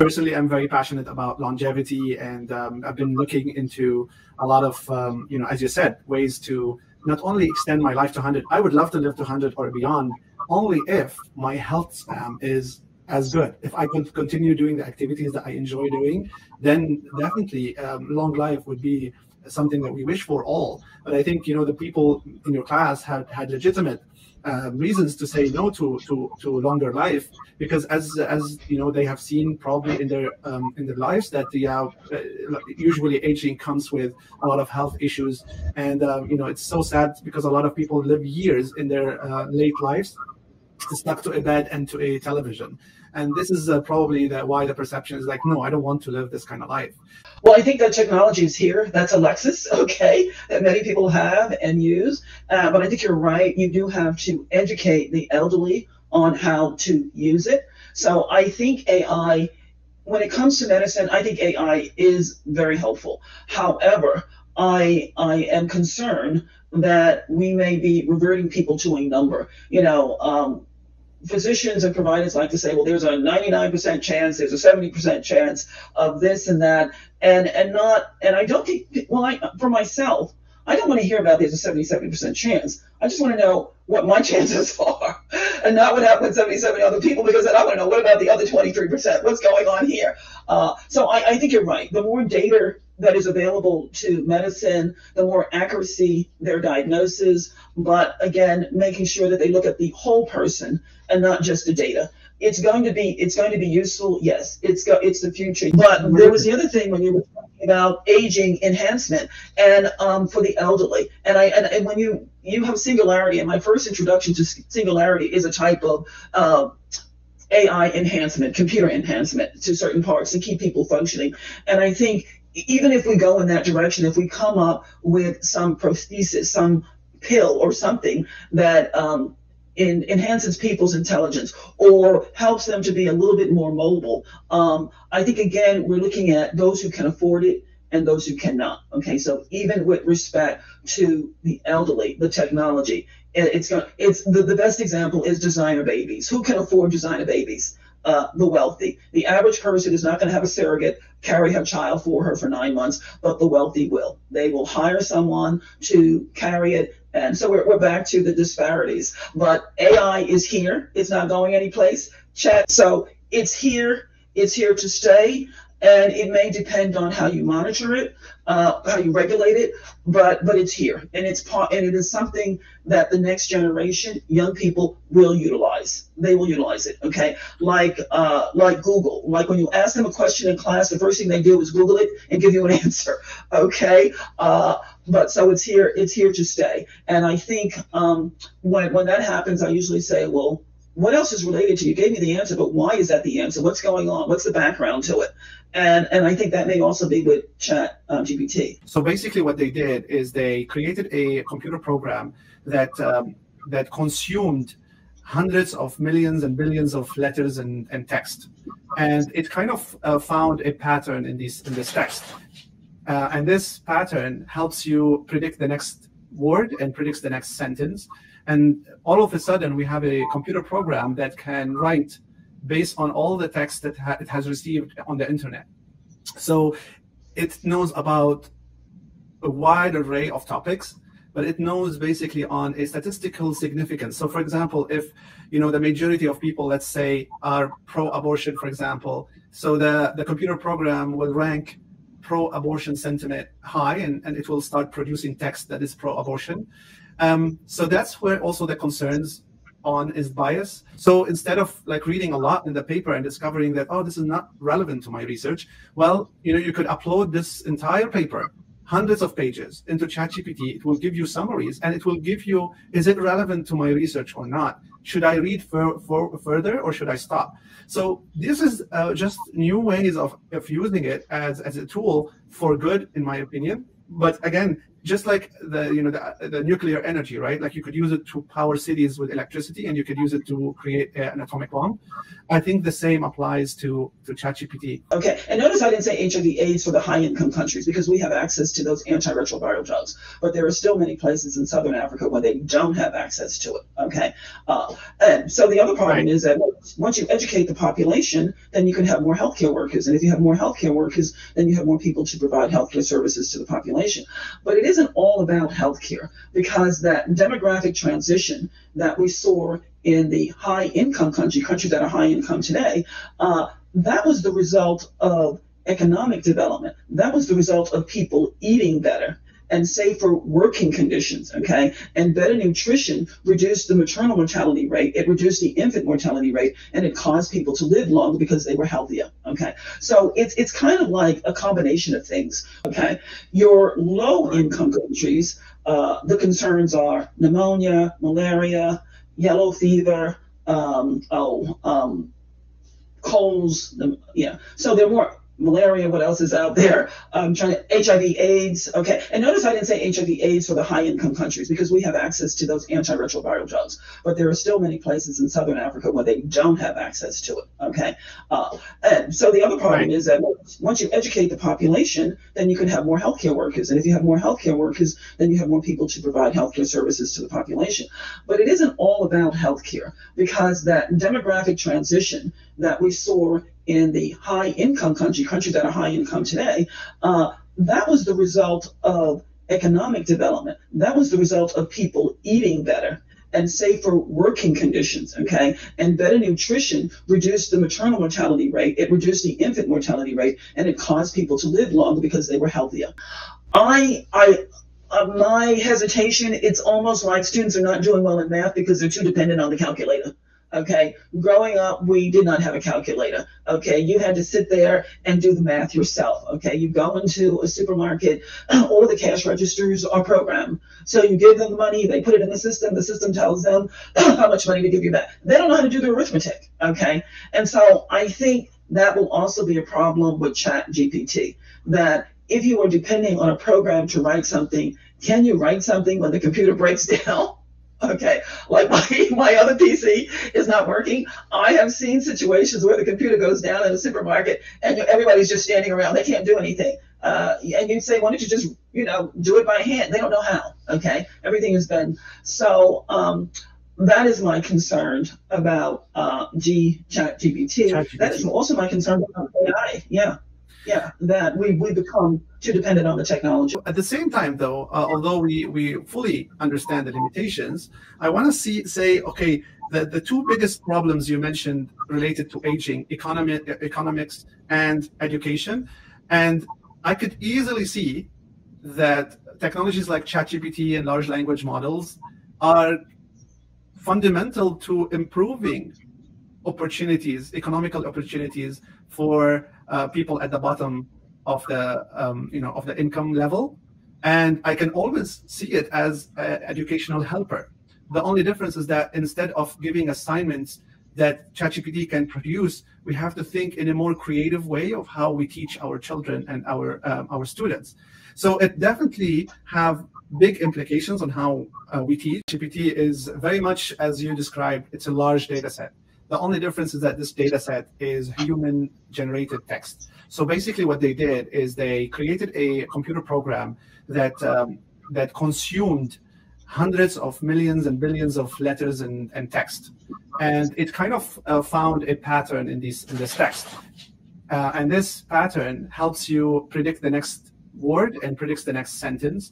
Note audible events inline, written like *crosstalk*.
Personally, I'm very passionate about longevity, and um, I've been looking into a lot of, um, you know, as you said, ways to not only extend my life to 100. I would love to live to 100 or beyond, only if my health span is as good. If I could continue doing the activities that I enjoy doing, then definitely um, long life would be something that we wish for all. But I think you know the people in your class had had legitimate uh, reasons to say no to, to to longer life because as as you know they have seen probably in their um, in their lives that the uh, usually aging comes with a lot of health issues. And um, you know it's so sad because a lot of people live years in their uh, late lives stuck to a bed and to a television and this is uh, probably why the perception is like, no, I don't want to live this kind of life. Well, I think that technology is here. That's a Lexus, *laughs* okay, that many people have and use. Uh, but I think you're right. You do have to educate the elderly on how to use it. So I think AI, when it comes to medicine, I think AI is very helpful. However, I I am concerned that we may be reverting people to a number. You know, um, physicians and providers like to say, well, there's a 99% chance, there's a 70% chance of this and that, and and not, and I don't think, well, I, for myself, I don't want to hear about there's a 77 percent chance. I just want to know what my *laughs* chances are and not what happened with 77 other people because then I want to know what about the other 23%? What's going on here? Uh, so I, I think you're right. The more data that is available to medicine, the more accuracy their diagnosis, but again, making sure that they look at the whole person and not just the data. It's going to be it's going to be useful. Yes, it's go, it's the future. But there was the other thing when you were talking about aging enhancement and um, for the elderly. And I and, and when you you have singularity, and my first introduction to singularity is a type of uh, AI enhancement, computer enhancement to certain parts to keep people functioning. And I think even if we go in that direction, if we come up with some prosthesis, some pill or something that um, in, enhances people's intelligence or helps them to be a little bit more mobile, um, I think again we're looking at those who can afford it and those who cannot. Okay, so even with respect to the elderly, the technology, it's going. It's the, the best example is designer babies. Who can afford designer babies? Uh, the wealthy. The average person is not going to have a surrogate carry her child for her for nine months, but the wealthy will. They will hire someone to carry it. And so we're, we're back to the disparities. But AI is here. It's not going anyplace. Chat. So it's here. It's here to stay and it may depend on how you monitor it, uh, how you regulate it, but but it's here, and it's part, and it is something that the next generation, young people, will utilize. They will utilize it. Okay, like uh, like Google, like when you ask them a question in class, the first thing they do is Google it and give you an *laughs* answer. Okay, uh, but so it's here, it's here to stay, and I think um, when when that happens, I usually say, well what else is related to you? gave me the answer, but why is that the answer? What's going on? What's the background to it? And and I think that may also be with Chat um, GPT. So basically, what they did is they created a computer program that um, that consumed hundreds of millions and billions of letters and, and text, and it kind of uh, found a pattern in this in this text, uh, and this pattern helps you predict the next word and predicts the next sentence and all of a sudden, we have a computer program that can write based on all the text that ha- it has received on the internet. So it knows about a wide array of topics, but it knows basically on a statistical significance. So, for example, if you know the majority of people, let's say, are pro-abortion, for example, so the, the computer program will rank pro-abortion sentiment high, and, and it will start producing text that is pro-abortion. Um, so that's where also the concerns on is bias. So instead of like reading a lot in the paper and discovering that, oh, this is not relevant to my research, well, you know, you could upload this entire paper, hundreds of pages into ChatGPT. It will give you summaries and it will give you, is it relevant to my research or not? Should I read for, for further or should I stop? So this is uh, just new ways of, of using it as, as a tool for good, in my opinion. But again, just like the you know the, the nuclear energy, right? Like you could use it to power cities with electricity, and you could use it to create an atomic bomb. I think the same applies to to ChatGPT. Okay, and notice I didn't say HIV/AIDS for the high-income countries because we have access to those antiretroviral drugs, but there are still many places in Southern Africa where they don't have access to it. Okay, uh, and so the other problem right. is that once you educate the population, then you can have more healthcare workers, and if you have more healthcare workers, then you have more people to provide healthcare services to the population. But it isn't all about healthcare because that demographic transition that we saw in the high income country, countries that are high income today, uh, that was the result of economic development. That was the result of people eating better and safer working conditions, okay? And better nutrition reduced the maternal mortality rate, it reduced the infant mortality rate, and it caused people to live longer because they were healthier, okay? So it's it's kind of like a combination of things, okay? Your low income countries, uh, the concerns are pneumonia, malaria, yellow fever, um, oh, um, colds, yeah. So they're more malaria, what else is out there? Um, trying to, HIV, AIDS. Okay. And notice I didn't say HIV, AIDS for the high income countries because we have access to those antiretroviral drugs. But there are still many places in Southern Africa where they don't have access to it. Okay. Uh, and so the other problem right. is that once you educate the population, then you can have more healthcare workers. And if you have more healthcare workers, then you have more people to provide healthcare services to the population. But it isn't all about healthcare because that demographic transition that we saw in the high income country, countries that are high income today, uh, that was the result of economic development. That was the result of people eating better and safer working conditions, okay? And better nutrition reduced the maternal mortality rate, it reduced the infant mortality rate, and it caused people to live longer because they were healthier. I, I, uh, my hesitation, it's almost like students are not doing well in math because they're too dependent on the calculator. Okay. Growing up, we did not have a calculator. Okay. You had to sit there and do the math yourself. Okay. You go into a supermarket, *clears throat* all the cash registers are programmed. So you give them the money, they put it in the system, the system tells them *clears throat* how much money to give you back. They don't know how to do the arithmetic. Okay. And so I think that will also be a problem with Chat GPT that if you are depending on a program to write something, can you write something when the computer breaks *laughs* down? Okay, like my, *laughs* my other PC is not working. I have seen situations where the computer goes down in a supermarket and everybody's just standing around. They can't do anything. Uh, and you say, why don't you just, you know, do it by hand? They don't know how. Okay, everything has been so. Um, that is my concern about uh, G Chat GPT. Chat GPT. That is also my concern about AI. Yeah yeah, that we, we become too dependent on the technology. At the same time, though, uh, although we, we fully understand the limitations, I want to see say, okay, the, the two biggest problems you mentioned related to aging, economy, economics and education. And I could easily see that technologies like ChatGPT and large language models are fundamental to improving opportunities, economical opportunities for uh, people at the bottom of the um, you know of the income level, and I can always see it as an educational helper. The only difference is that instead of giving assignments that ChatGPT can produce, we have to think in a more creative way of how we teach our children and our um, our students. So it definitely have big implications on how uh, we teach. GPT is very much as you described. It's a large data set. The only difference is that this data set is human generated text. So basically what they did is they created a computer program that um, that consumed hundreds of millions and billions of letters and, and text. And it kind of uh, found a pattern in, these, in this text. Uh, and this pattern helps you predict the next word and predicts the next sentence